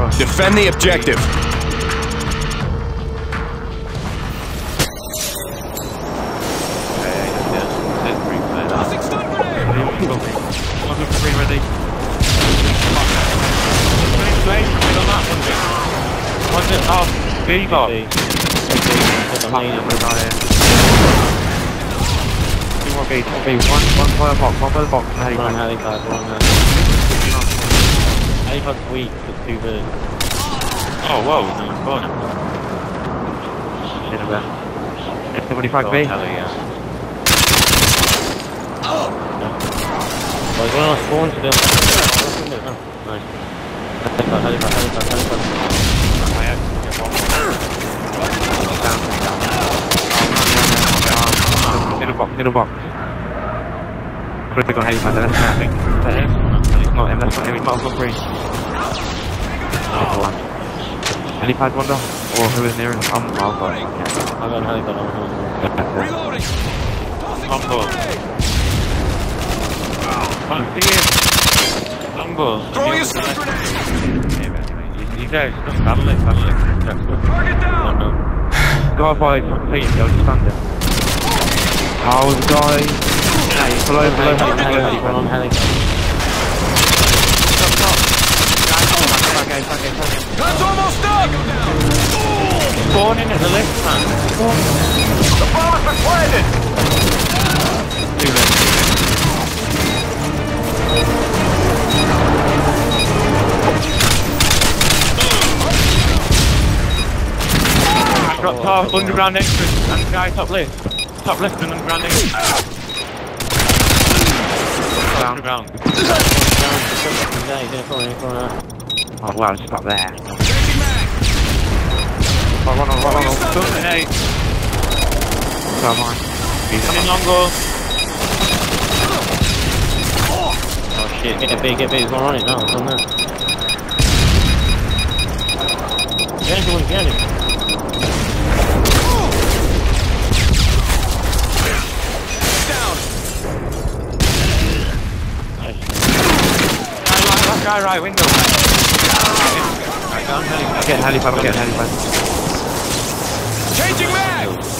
across. Defend the objective. Three ready. What's it? Oh, B-bot. Two more B, two more B. One, one fire one fire box. Hey, One man. Helipad, one uh, Helipad's weak, but too big. Oh, whoa, no, fun. Shit about. Everybody frag B. Well, he's going on spawn to do Nice. Helipad, helipad, helipad, helipad. Middle box, middle box. Critical helipad, that's nothing. That is. Not him, that's not him, it's not green. Middle one. Helipad one though? Or who is near him? I'm Alpha. I got helipad on helipad. Reloading. Longbow. Come on, see him. Longbow. Throwing a stun grenade. He's there, he's just battle it, battle it. That's good. Target down. No, no. Go by, please, go just stand there. Oh, the guy. Hey, below, below, Helipad, below, helipad, below. one on helipad. Stop, stop. Guys, come on, come on, guys, come on, guys, come on. Gun's almost done. Spawn in at the left, man. The bomb has been planted. Too late. Drop top, underground entrance, and guy top left. Top left and underground entrance. Underground. Yeah, he's in a corner, in a corner. Oh wow, just up there. Oh, run on, run on, run on. Stun Hey. Come on. He's in long goal. Oh shit, get a big, get big, he's gonna it now, it's on there. Get him, get him. Guy right, right, window. Right, down, helipad. I'm getting helipad, I'm getting helipad. Changing mag.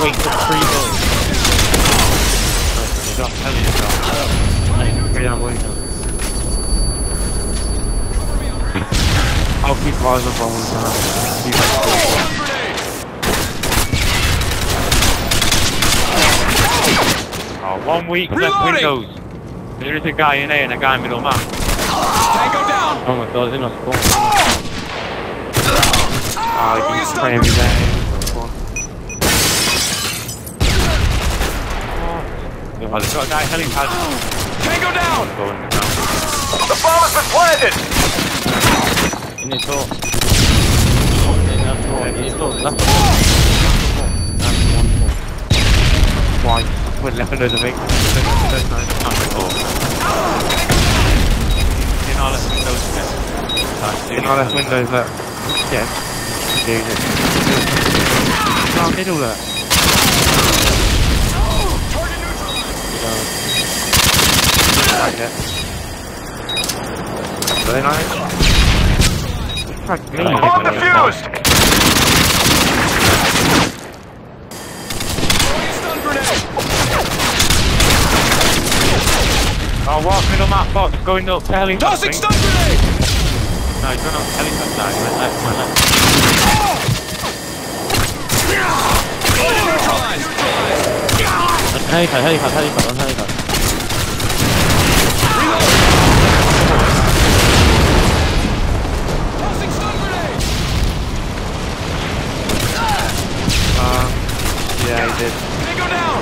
Wait, for three bullets. He's up, hell yeah, Nice. Get down, boy. I'll keep eyes on bombs now. Keep Stun grenade. Oh, one week left windows. There is a guy in A and a guy in the middle man. Tango down. Oh my god, he's in a spawn. Oh, he's stun spraying me there. Oh, there's got a guy helipad. Tango down. Going down. The bomb has been planted. In his door. In that door, in his door, left door. That's one door. Why? Went left windows, I think. Windows, no, it's not the door. In our left windows. In our left windows, look. Yeah. Dude, it. Oh, middle, look. Neutralized. Right there. Very nice. Fuck me. Bomb defused. Throwing stun grenade. Oh, what? Middle map box going up to helipad. Tossing stun grenade. No, he's going up to helipad side. He went left, went left. 他一卡，他一卡，他一卡，他一卡。Uh, yeah, he did. They go down.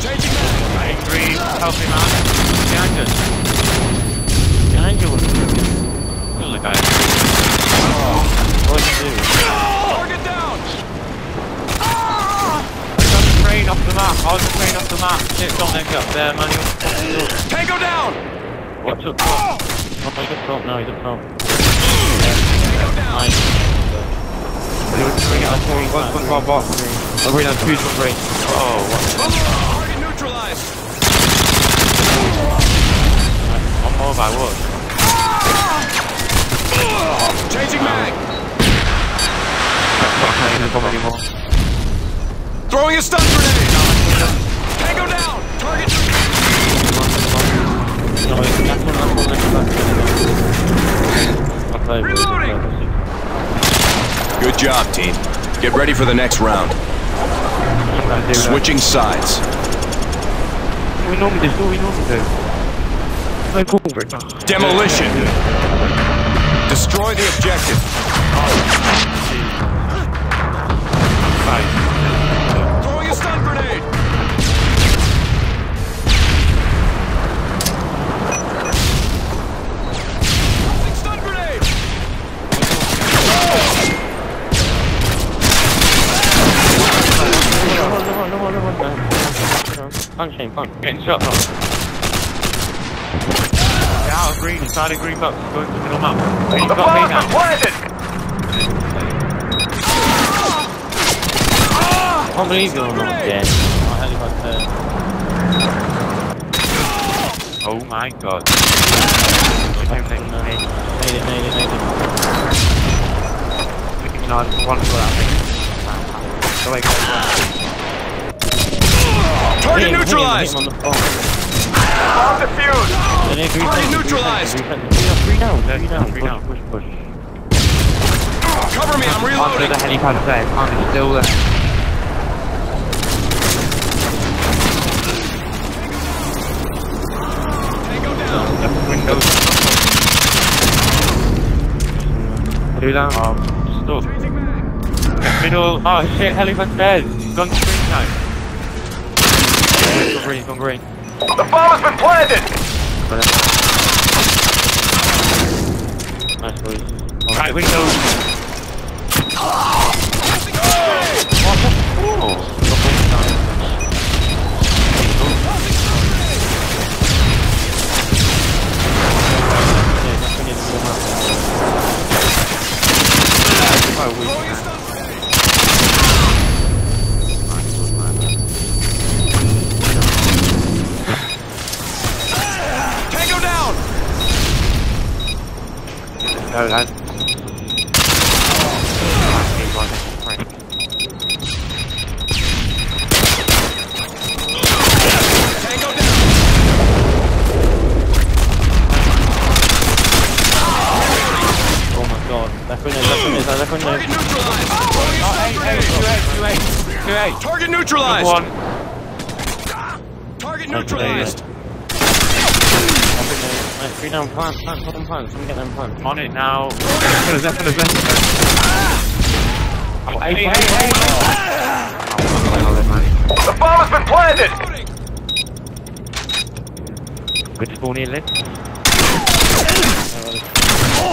Changing back. I agree. Help him out. Behind us. Behind you. The guy. Oh. There, man. You're fucking up. Tango down! What's up top? Oh! oh, he's up top now, he's up top. Tango down! Nice. One, one, one, one. I'm going on two, one, three. Oh, what? Target neutralized! One more by what? Changing mag! I can't use the bomb anymore. Throwing a stun grenade! Good job, team. Get ready for the next round. That. Switching sides. What we normally do, what we normally do. No call for it. Demolition. Destroy the objective. Punch him, punch. Getting shot now. Get out of green, inside of green box, going to the middle map. He's got me now. I can't believe you're not dead. I had him up there. Oh my god. Made it, made it, made it. Just one for that. Go away, go away. Target Hit him, hit him, neutralized! hit him on the phone. Bomb defused! Then if Target take- neutralized! Three down, three down, three down, Three down. push, push, push. Cover me, I'm Under reloading! the helipad there, can't still there. Tango down! Left windows. Two down. Um, stop. Middle. Oh shit, helipad there. He's gone green gone green, he's green. The bomb has been planted! Nice boys. Right windows. Yeah, stun grenade! Target neutralized! One. Target neutralized! Left window. Nice, three down, plant, plant, put them plants. Let me get them plants. On it now. Left, left, left, left. Oh, hey, hey, hey! The bomb has been planted! Good spawn here, Lynn.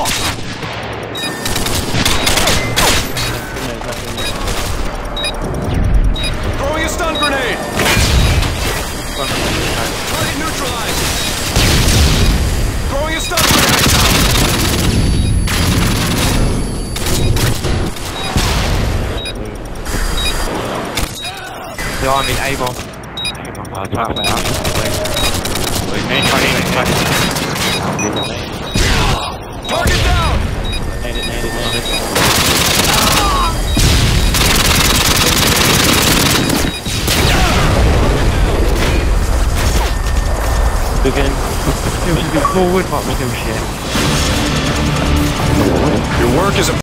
Left a stun grenade! Target neutralized! Throwing a stun grenade! The army, A-bomb. A-bomb, oh, get out of there. Wait, wait, main try, main try. Target Good game. Still, still forward, but we do shit. Your work is a